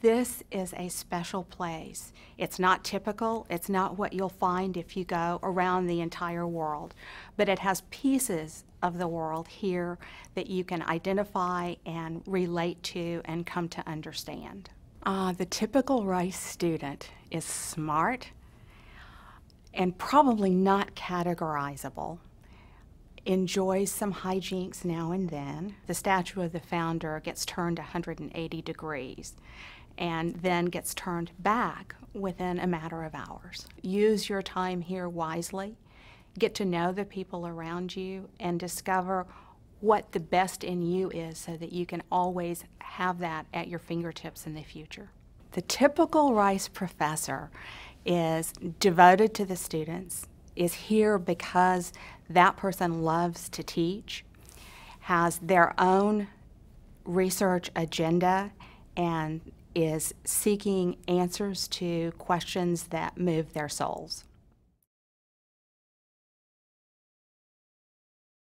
This is a special place. It's not typical, it's not what you'll find if you go around the entire world, but it has pieces of the world here that you can identify and relate to and come to understand. Uh, the typical Rice student is smart and probably not categorizable enjoys some hijinks now and then. The statue of the founder gets turned 180 degrees and then gets turned back within a matter of hours. Use your time here wisely, get to know the people around you, and discover what the best in you is so that you can always have that at your fingertips in the future. The typical Rice professor is devoted to the students, is here because that person loves to teach, has their own research agenda, and is seeking answers to questions that move their souls.